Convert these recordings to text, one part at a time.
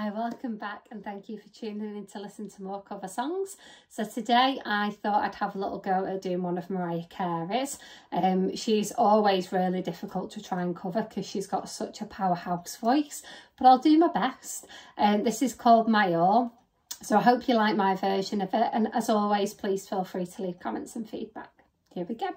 Hi, welcome back and thank you for tuning in to listen to more cover songs. So today I thought I'd have a little go at doing one of Mariah Carey's. Um, she's always really difficult to try and cover because she's got such a powerhouse voice, but I'll do my best. Um, this is called My All. So I hope you like my version of it and as always please feel free to leave comments and feedback. Here we go.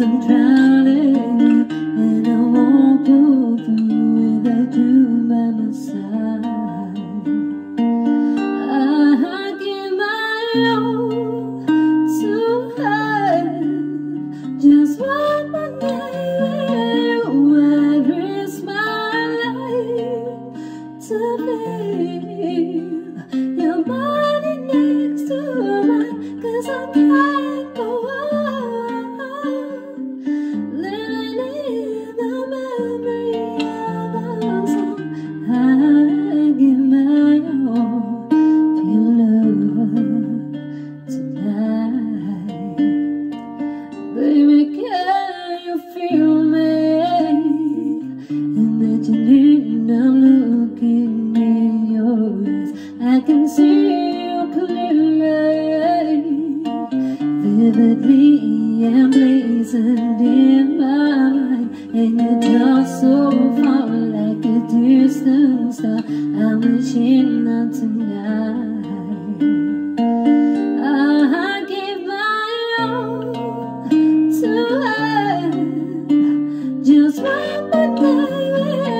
I'm drowning you feel me? Imagining I'm looking in your eyes. I can see you clearly, vividly in one more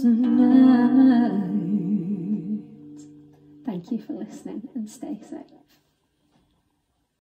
tonight. Thank you for listening and stay safe.